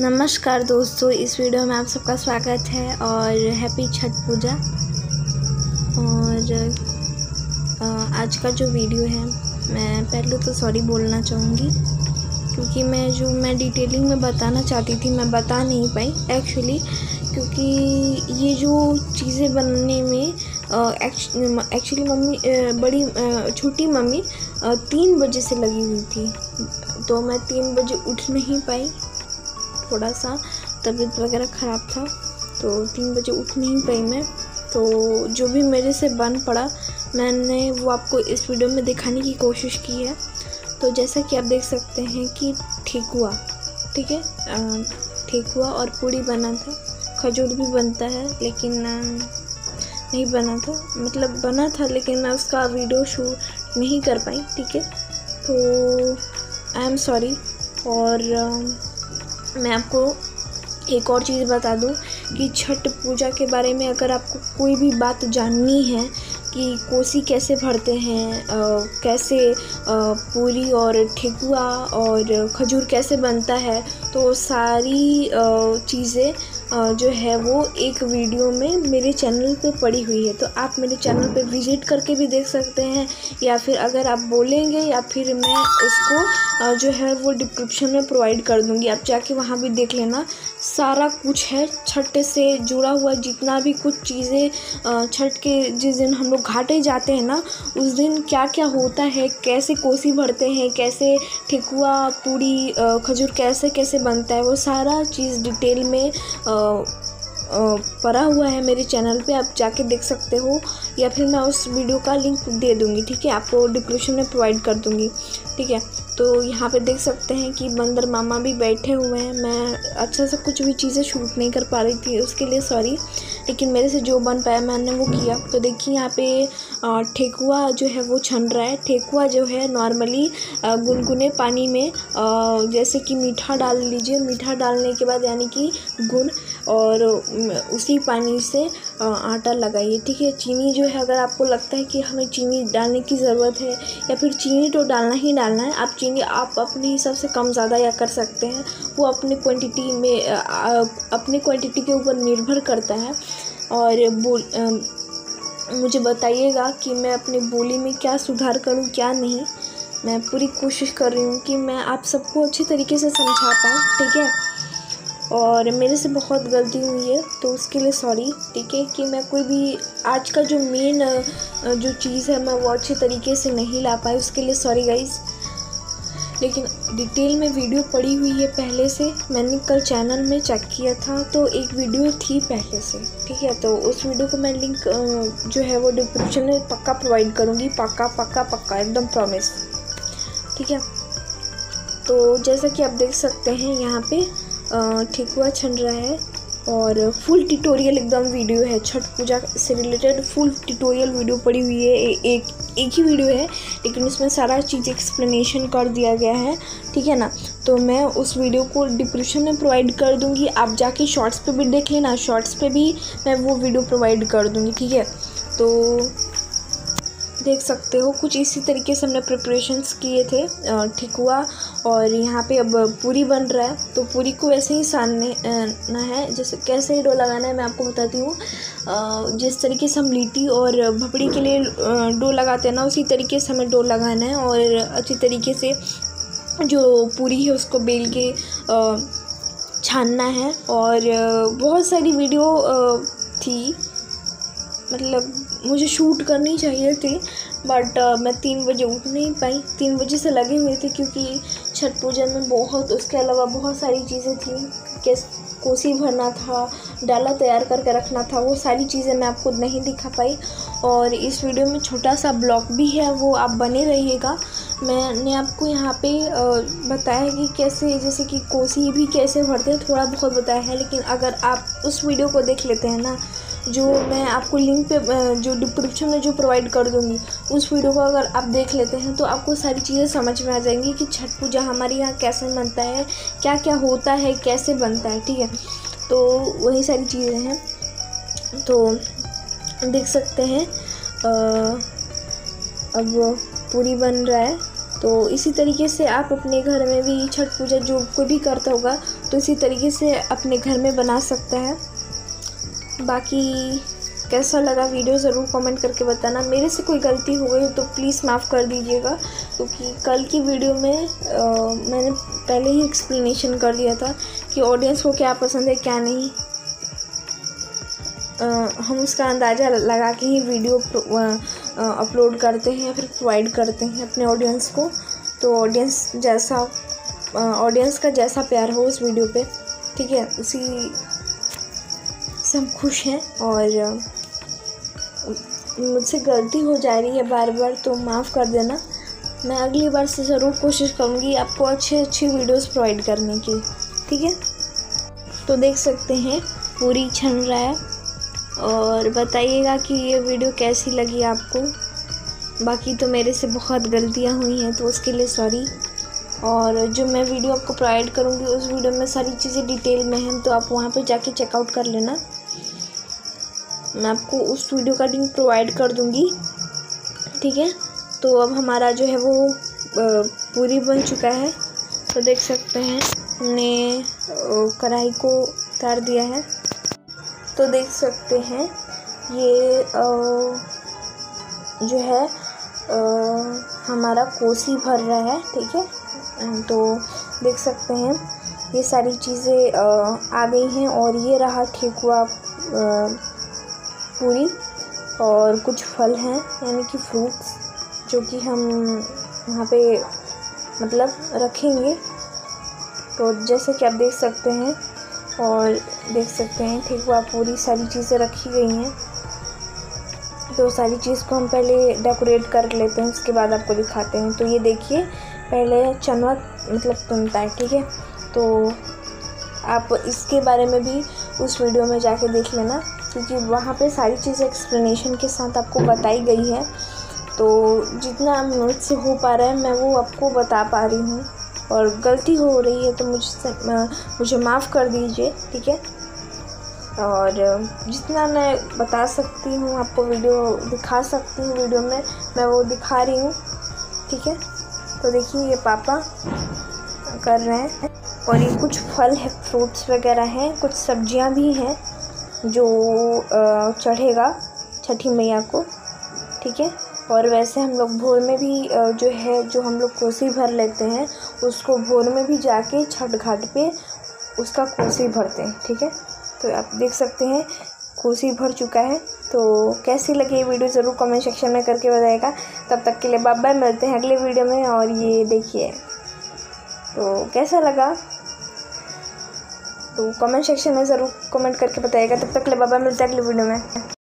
नमस्कार दोस्तों, इस वीडियो में आप सबका स्वागत है और हैप्पी छठ पूजा। और आज का जो वीडियो है, मैं पहले तो सॉरी बोलना चाहूँगी, क्योंकि मैं जो, मैं डिटेलिंग में बताना चाहती थी, मैं बता नहीं पाई एक्चुअली क्योंकि ये जो चीज़ें बनने में एक्चुअली मम्मी बड़ी छोटी मम्मी तीन बजे से लगी हुई थी तो मैं तीन बजे उठ नहीं पाई। थोड़ा सा तबीयत वगैरह ख़राब था तो तीन बजे उठ नहीं पाई मैं। तो जो भी मेरे से बन पड़ा, मैंने वो आपको इस वीडियो में दिखाने की कोशिश की है। तो जैसा कि आप देख सकते हैं कि ठीक हुआ, ठीक है? ठीक हुआ और पूड़ी बना था। खजूर भी बनता है, लेकिन नहीं बना था। मतलब बना था, लेकिन मैं उसका वीडियो शूट नहीं कर पाई, ठीक है? तो आई एम सॉरी और मैं आपको एक और चीज़ बता दूँ कि छठ पूजा के बारे में अगर आपको कोई भी बात जाननी है कि कोसी कैसे भरते हैं आ, कैसे पूरी और ठेकुआ और खजूर कैसे बनता है तो सारी चीज़ें जो है वो एक वीडियो में मेरे चैनल पे पड़ी हुई है। तो आप मेरे चैनल पे विज़िट करके भी देख सकते हैं या फिर अगर आप बोलेंगे या फिर मैं उसको जो है वो डिस्क्रिप्शन में प्रोवाइड कर दूँगी। आप जाके वहाँ भी देख लेना। सारा कुछ है छठ से जुड़ा हुआ। जितना भी कुछ चीज़ें छठ के जिस दिन हम लोग घाटे जाते हैं ना, उस दिन क्या क्या होता है, कैसे कोसी भरते हैं, कैसे ठेकुआ, पूड़ी खजूर कैसे कैसे बनता है, वो सारा चीज़ डिटेल में पड़ा हुआ है मेरे चैनल पे, आप जाके देख सकते हो। या फिर मैं उस वीडियो का लिंक दे दूँगी, ठीक है? आपको डिस्क्रिप्शन में प्रोवाइड कर दूँगी, ठीक है? तो यहाँ पे देख सकते हैं कि बंदर मामा भी बैठे हुए हैं। मैं अच्छा सा कुछ भी चीज़ें शूट नहीं कर पा रही थी उसके लिए सॉरी लेकिन मेरे से जो बन पाया, मैंने वो किया। तो देखिए, यहाँ पे ठेकुआ जो है, वो छन रहा है। ठेकुआ जो है नॉर्मली गुनगुने पानी में जैसे कि मीठा डाल लीजिए। मीठा डालने के बाद यानी कि गुड़ और उसी पानी से आटा लगाइए, ठीक है? चीनी जो है, अगर आपको लगता है कि हमें चीनी डालने की ज़रूरत है, या फिर चीनी तो डालना ही डालना है, आप चीनी आप अपने हिसाब से कम ज़्यादा या कर सकते हैं। वो अपने क्वांटिटी में अपनी क्वांटिटी के ऊपर निर्भर करता है। और बोल मुझे बताइएगा कि मैं अपनी बोली में क्या सुधार करूँ, क्या नहीं। मैं पूरी कोशिश कर रही हूँ कि मैं आप सबको अच्छी तरीके से समझा पाऊँ, ठीक है? और मेरे से बहुत गलती हुई है तो उसके लिए सॉरी ठीक है कि मैं कोई भी आज का जो मेन जो चीज़ है, मैं वो अच्छे तरीके से नहीं ला पाई, उसके लिए सॉरी गाइज़ लेकिन डिटेल में वीडियो पड़ी हुई है पहले से, मैंने कल चैनल में चेक किया था तो एक वीडियो थी पहले से, ठीक है? तो उस वीडियो को मैं लिंक जो है वो डिस्क्रिप्शन में पक्का प्रोवाइड करूँगी, पक्का पक्का पक्का, एकदम प्रॉमिस ठीक है? तो जैसा कि आप देख सकते हैं यहाँ पे ठेकुआ छन रहा है। और फुल ट्यूटोरियल एकदम वीडियो है। छठ पूजा से रिलेटेड फुल ट्यूटोरियल वीडियो पड़ी हुई है। ए, एक एक ही वीडियो है लेकिन उसमें सारा चीज़ एक्सप्लेनेशन कर दिया गया है। ठीक है ना? तो मैं उस वीडियो को डिस्क्रिप्शन में प्रोवाइड कर दूँगी। आप जाके शॉर्ट्स पे भी देख लेना। शॉर्ट्स पे भी मैं वो वीडियो प्रोवाइड कर दूँगी। ठीक है? तो देख सकते हो कुछ इसी तरीके से हमने प्रिपरेशंस किए थे। ठिकुआ और यहाँ पे अब पूरी बन रहा है तो पूरी को वैसे ही सानने ना है। जैसे कैसे ही डो लगाना है मैं आपको बताती हूँ। जिस तरीके से हम लीटी और भपड़ी के लिए डो लगाते हैं ना, उसी तरीके से हमें डो लगाना है और अच्छी तरीके से जो पूरी है उसको बेल के छानना है। और बहुत सारी वीडियो थी। मतलब मुझे शूट करनी चाहिए थी बट uh, मैं तीन बजे उठ नहीं पाई। तीन बजे से लगे हुए थे क्योंकि छठ पूजा में बहुत उसके अलावा बहुत सारी चीज़ें थी। कैस कोसी भरना था डाला तैयार करके रखना था वो सारी चीज़ें मैं आपको नहीं दिखा पाई। और इस वीडियो में छोटा सा ब्लॉग भी है वो आप बने रहिएगा। मैंने आपको यहाँ पे बताया कि कैसे जैसे कि कोसी भी कैसे भरते हैं थोड़ा बहुत बताया है लेकिन अगर आप उस वीडियो को देख लेते हैं ना जो मैं आपको लिंक पे जो डिस्क्रिप्शन में जो प्रोवाइड कर दूँगी, उस वीडियो को अगर आप देख लेते हैं तो आपको सारी चीज़ें समझ में आ जाएँगी कि छठ पूजा हमारे यहाँ कैसे बनता है क्या क्या होता है, कैसे बनता है, ठीक है? तो वही सारी चीज़ें हैं। तो देख सकते हैं अब पूरी बन रहा है। तो इसी तरीके से आप अपने घर में भी छठ पूजा जो कोई भी करता होगा तो इसी तरीके से अपने घर में बना सकता है। बाकी कैसा लगा वीडियो ज़रूर कमेंट करके बताना। मेरे से कोई गलती हो गई तो प्लीज़ माफ़ कर दीजिएगा क्योंकि कल की वीडियो में आ, मैंने पहले ही एक्सप्लेनेशन कर दिया था कि ऑडियंस को क्या पसंद है क्या नहीं। आ, हम उसका अंदाज़ा लगा के ही वीडियो अपलोड करते हैं या फिर प्रोवाइड करते हैं अपने ऑडियंस को। तो ऑडियंस जैसा ऑडियंस का जैसा प्यार हो उस वीडियो पे ठीक है? उसी से हम खुश हैं और मुझसे गलती हो जा रही है बार बार तो माफ़ कर देना। मैं अगली बार से ज़रूर कोशिश करूँगी आपको अच्छी अच्छी वीडियोस प्रोवाइड करने की, ठीक है? तो देख सकते हैं, पूरी छन रहा है। और बताइएगा कि ये वीडियो कैसी लगी आपको। बाकी तो मेरे से बहुत गलतियाँ हुई हैं तो उसके लिए सॉरी। और जो मैं वीडियो आपको प्रोवाइड करूँगी, उस वीडियो में सारी चीज़ें डिटेल में हैं तो आप वहाँ पर जाके चेकआउट कर लेना। मैं आपको उस वीडियो का लिंक प्रोवाइड कर दूँगी, ठीक है? तो अब हमारा जो है वो पूरी बन चुका है। तो देख सकते हैं, हमने कढ़ाई को उतार दिया है। तो देख सकते हैं, ये जो है हमारा कोसी भर रहा है, ठीक है? तो देख सकते हैं, ये सारी चीज़ें आ गई हैं और ये रहा ठेकुआ पूरी और कुछ फल हैं, यानी कि फ्रूट्स जो कि हम यहाँ पे मतलब रखेंगे। तो जैसे कि आप देख सकते हैं, और देख सकते हैं, ठीक वो पूरी सारी चीज़ें रखी गई हैं। तो सारी चीज़ को हम पहले डेकोरेट कर लेते हैं, उसके बाद आपको दिखाते हैं। तो ये देखिए, पहले चनवा मतलब तुनता है, ठीक है? तो आप इसके बारे में भी उस वीडियो में जाके देख लेना। क्योंकि वहाँ पे सारी चीज़ें एक्सप्लेनेशन के साथ आपको बताई गई है। तो जितना मुझसे हो पा रहा है, मैं वो आपको बता पा रही हूँ। और गलती हो रही है तो मुझसे मुझे माफ़ कर दीजिए, ठीक है? और जितना मैं बता सकती हूँ, आपको वीडियो दिखा सकती हूँ वीडियो में, मैं वो दिखा रही हूँ, ठीक है? तो देखिए ये पापा कर रहे हैं। और ये कुछ फल है फ्रूट्स वगैरह हैं, कुछ सब्ज़ियाँ भी हैं। जो चढ़ेगा छठी मैया को, ठीक है? और वैसे हम लोग भोर में भी जो है, जो हम लोग कोसी भर लेते हैं, उसको भोर में भी जाके छठ घाट पे उसका कोसी भरते हैं, ठीक है? तो आप देख सकते हैं, कोसी भर चुका है। तो कैसी लगी ये वीडियो ज़रूर कमेंट सेक्शन में करके बताएगा तब तक के लिए बाय बाय मिलते हैं अगले वीडियो में और ये देखिए। तो कैसा लगा? तो कमेंट सेक्शन में ज़रूर कमेंट करके बताएगा तब तक ले बाबा मिलता है अगले वीडियो में।